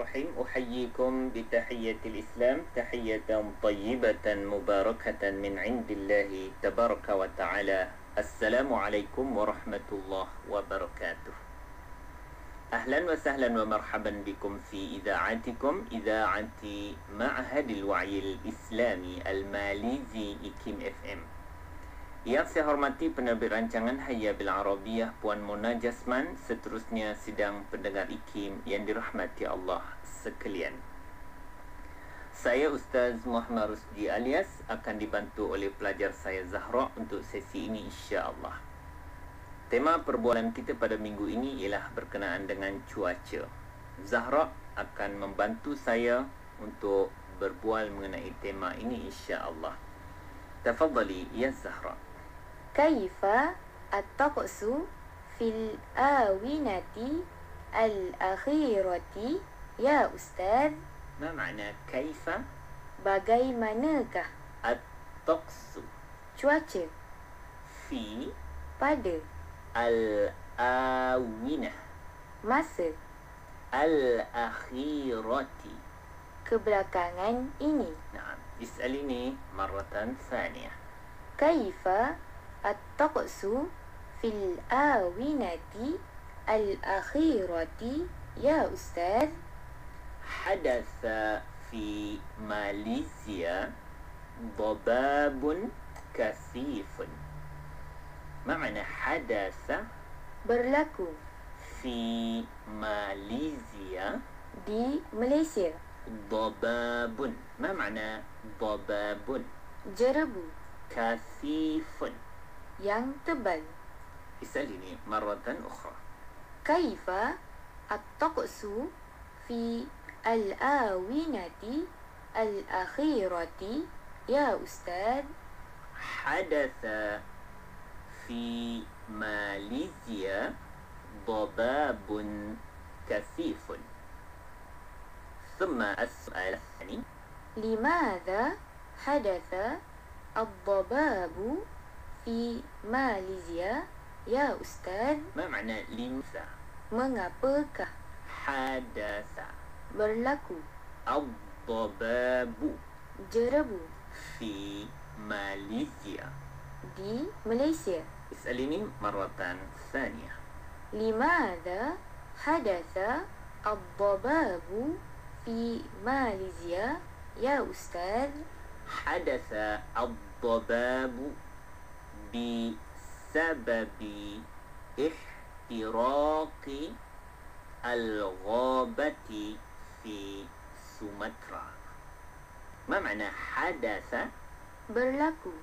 الرحيم. أحييكم بتحية الإسلام. تحية طيبة مباركة من عند الله تبارك وتعالى. السلام عليكم ورحمة الله وبركاته. أهلا وسهلا ومرحبا بكم في إذاعتكم إذاعة معهد الوعي الإسلامي الماليزي إكيم إف إم. Yang saya hormati penerbit rancangan Hayya Bil Arabiyah Puan Mona Jasman Seterusnya sidang pendengar IKIM yang dirahmati Allah sekalian Saya Ustaz Muhammad Rusdi alias akan dibantu oleh pelajar saya Zahra untuk sesi ini insya-Allah. Tema perbualan kita pada minggu ini ialah berkenaan dengan cuaca. Zahra akan membantu saya untuk berbual mengenai tema ini insya-Allah. Tafadhali ya Zahra kaifa at-taqsu fil awinati al-akhirati ya ustaz? Ma makna kaifa? Bagaimanakah at-taqsu? Cuaca. Fi pada al-awinah. Masa al-akhirati. Kebelakangan ini. Naam, is'alini maratan thaniyah. Kaifa الطقس في الآونة الأخيرة يا أستاذ حدث في ماليزيا ضباب كثيف معنى حدث برلاكو في ماليزيا دي ماليزيا ضباب ما معنى ضباب جربوا كثيف yang tebal. اسأليني مرة أخرى كيف الطقس في الآونة الأخيرة يا أستاذ؟ حدث في ماليزيا ضباب كثيف ثم السؤال الثاني لماذا حدث الضباب في ماليزيا يا أستاذ؟ ما معنى لماذا Mengapakah حدث berlaku الضباب jerebu في ماليزيا di Malaysia? اسأليني مرة ثانية لماذا حدث الضباب في ماليزيا يا أستاذ؟ حدث الضباب بسبب احتراق الغابة في سومطرة ما معنى حدث berlaku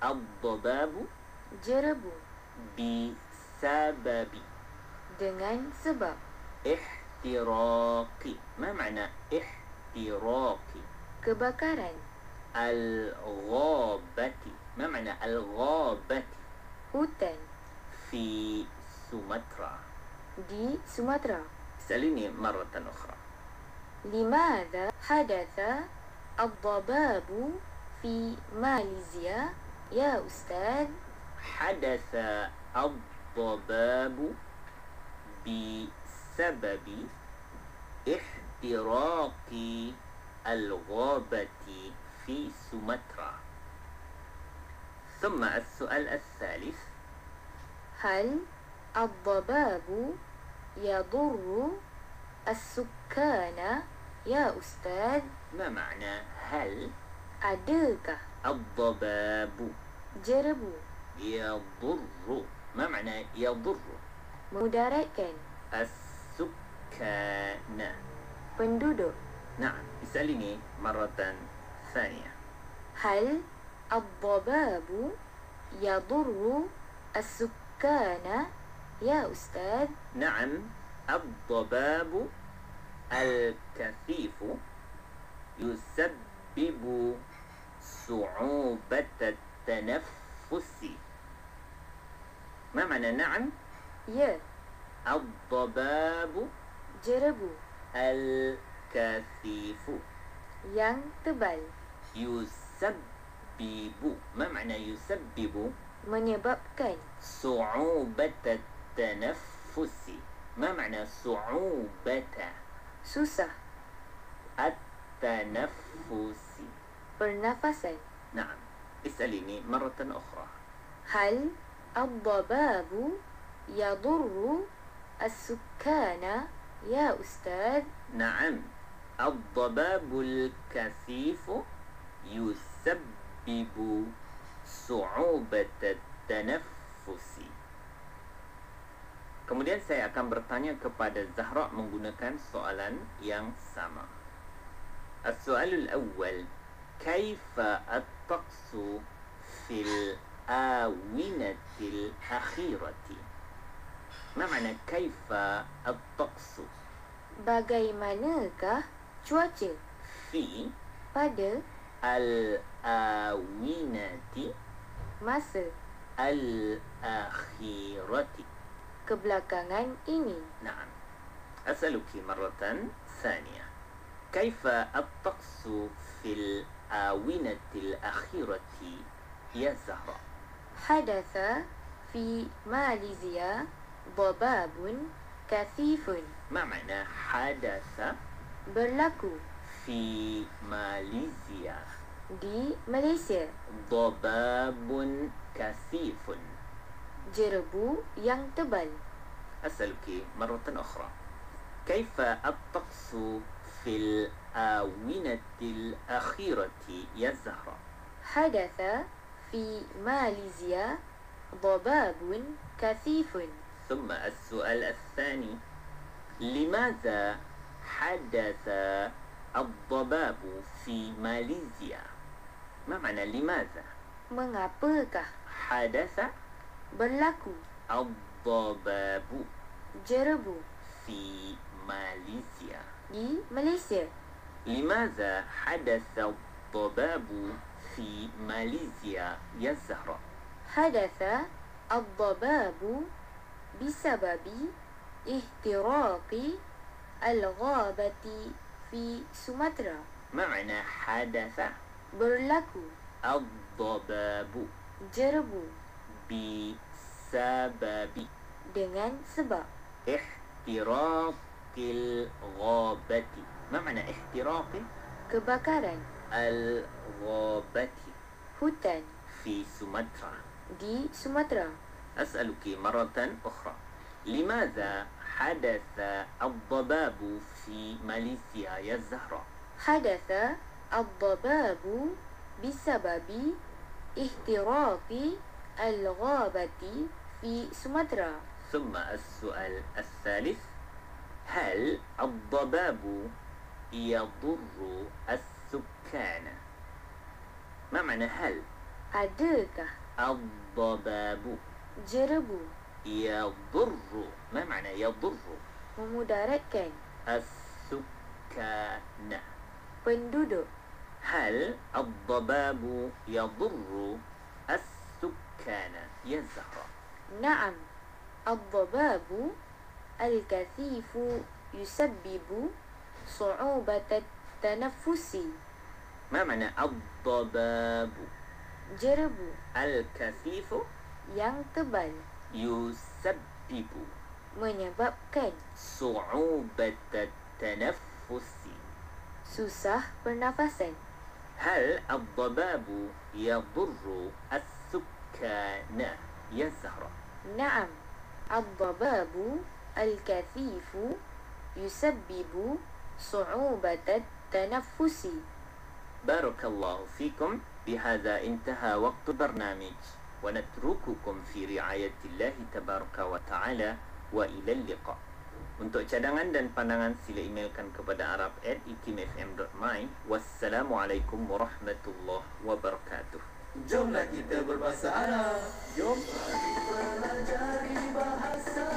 الضباب jerebu بسبب dengan sebab احتراق ما معنى احتراق kebakaran الغابة ما معنى الغابة hutan في سومطرة di Sumatera. اسأليني مرة أخرى. لماذا حدث الضباب في ماليزيا؟ يا أستاذ؟ حدث الضباب بسبب احتراق الغابة في سومطرة ثم السؤال الثالث هل الضباب يضر السكان يا أستاذ؟ ما معنى هل Adakah الضباب jerebu يضر ما معنى يضر memudaratkan السكان penduduk? نعم اسأليني مرة ثانية هل الضباب يضر السكان. يا أستاذ؟ نعم الضباب الكثيف يسبب صعوبة التنفس. ما معنى نعم؟ Ya, الضباب jerebu الكثيف yang tebal يسبب ما معنى يسبب menyebabkan صعوبة التنفس ما معنى صعوبة Susah. التنفس Pernafasan. نعم اسأليني مرة أخرى هل الضباب يضر السكان يا أستاذ؟ نعم الضباب الكثيف يسبب صعوبة التنفس Kemudian saya akan bertanya kepada Zahra menggunakan soalan yang sama. السؤال الأول كيف الطقس في الآونة الأخيرة؟ ما معنى كيف الطقس Bagaimanakah cuaca في pada awinati Masa Al-akhirati Kebelakangan ini. Naam Asaluki maratan Thania Kaifa at-taqsu fil awinati al-akhirati Ya Zahra Hadatha fi Malaysia Bababun kathifun Ma makna hadatha Berlaku Fi Malaysia di Malaysia. ضباب كثيف jerebu yang tebal. أسألك مرة أخرى كيف الطقس في الآونة الأخيرة يا زهرة حدث في ماليزيا ضباب كثيف ثم السؤال الثاني لماذا حدث الضباب في ماليزيا ما معنى لماذا mengapakah حدث berlaku الضباب jerebu في ماليزيا di Malaysia لماذا حدث الضباب في ماليزيا يا زهرة حدث الضباب بسبب احتراق الغابة في سومطرة ما معنى حدث berlaku الضباب jerebu بسبب dengan sebab احتراق الغابة ما معنى احتراق kebakaran الغابة hutan في سومطرة di Sumatera. أسألك مرة أخرى لماذا حدث الضباب في ماليزيا يا الزهراء حدث الضباب بسبب احتراق الغابة في سومطرة. ثم السؤال الثالث هل الضباب يضر السكان ما معنى هل Adakah الضباب jerebu يضر ما معنى يضر memudaratkan السكان penduduk? هل الضباب يضر السكان يا زهرة نعم الضباب الكثيف يسبب صعوبة التنفس ما معنى الضباب jerebu الكثيف yang tebal يسبب menyebabkan صعوبة التنفس susah pernafasan. هل الضباب يضر السكان يا زهرة؟ نعم الضباب الكثيف يسبب صعوبة التنفس. بارك الله فيكم بهذا انتهى وقت برنامج. ونترككم في رعاية الله تبارك وتعالى وإلى اللقاء. Untuk cadangan dan pandangan sila emailkan kepada arab at ikimfm.my Wassalamualaikum warahmatullahi wabarakatuh. Jomlah kita berbahasa Arab. Jom. Kita pelajari bahasa